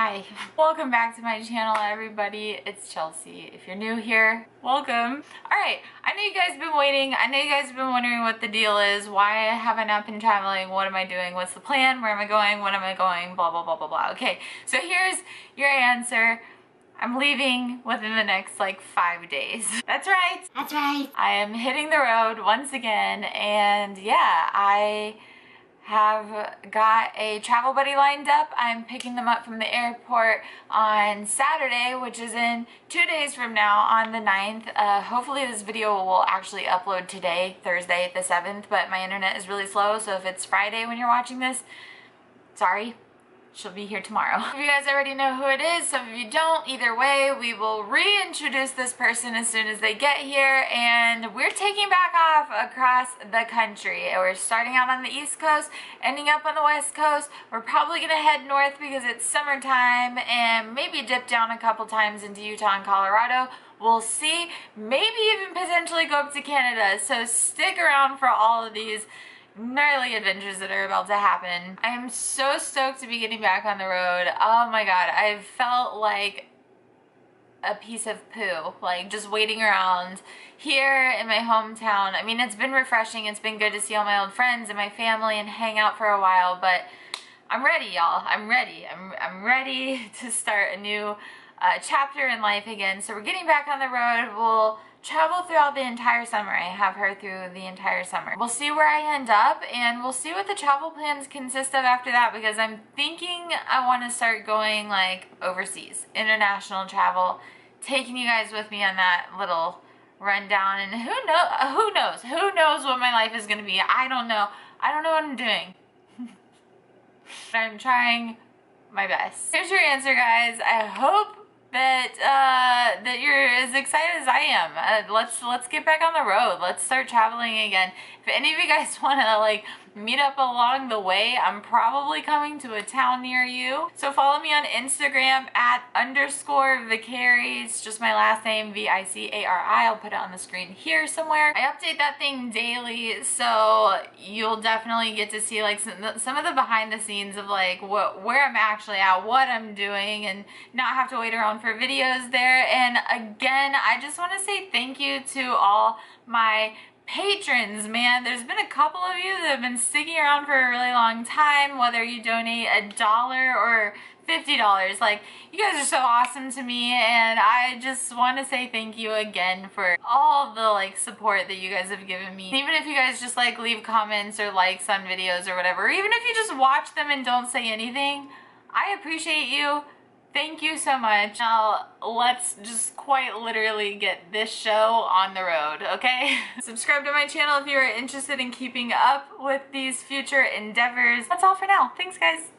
Hi, welcome back to my channel everybody. It's Chelsea. If you're new here, welcome. Alright, I know you guys have been waiting. I know you guys have been wondering what the deal is. Why haven't I been traveling? What am I doing? What's the plan? Where am I going? When am I going? Blah, blah, blah, blah, blah. Okay, so here's your answer. I'm leaving within the next like five days. That's right. That's right. I am hitting the road once again and yeah, I have got a travel buddy lined up. I'm picking them up from the airport on Saturday, which is in two days from now on the 9th. Uh, hopefully this video will actually upload today, Thursday the 7th, but my internet is really slow, so if it's Friday when you're watching this, sorry, she'll be here tomorrow. If you guys already know who it is, some of you don't, either way, we will reintroduce this person as soon as they get here and we're taking back off across the country. We're starting out on the east coast, ending up on the west coast. We're probably gonna head north because it's summertime and maybe dip down a couple times into Utah and Colorado. We'll see, maybe even potentially go up to Canada. So stick around for all of these gnarly adventures that are about to happen. I am so stoked to be getting back on the road. Oh my god, I've felt like a piece of poo, like just waiting around here in my hometown. I mean, it's been refreshing. It's been good to see all my old friends and my family and hang out for a while, but I'm ready, y'all. I'm ready. I'm, I'm ready to start a new uh, chapter in life again. So we're getting back on the road. We'll travel throughout the entire summer. I have her through the entire summer. We'll see where I end up and we'll see what the travel plans consist of after that because I'm thinking I want to start going like overseas, international travel, taking you guys with me on that little rundown and who know who knows? Who knows what my life is going to be? I don't know. I don't know what I'm doing. But I'm trying my best. Here's your answer guys. I hope that uh, that you're as excited as I am. Uh, let's let's get back on the road. Let's start traveling again. If any of you guys want to like meet up along the way, I'm probably coming to a town near you. So follow me on Instagram at underscore Vicari. It's just my last name, V-I-C-A-R-I. I'll put it on the screen here somewhere. I update that thing daily, so you'll definitely get to see like some, some of the behind the scenes of like what where I'm actually at, what I'm doing, and not have to wait around for videos there. And again, I just want to say thank you to all my patrons, man. There's been a couple of you that have been sticking around for a really long time, whether you donate a dollar or $50. Like, you guys are so awesome to me, and I just want to say thank you again for all the, like, support that you guys have given me. Even if you guys just, like, leave comments or likes on videos or whatever, even if you just watch them and don't say anything, I appreciate you. Thank you so much. Now, let's just quite literally get this show on the road, okay? Subscribe to my channel if you are interested in keeping up with these future endeavors. That's all for now. Thanks, guys.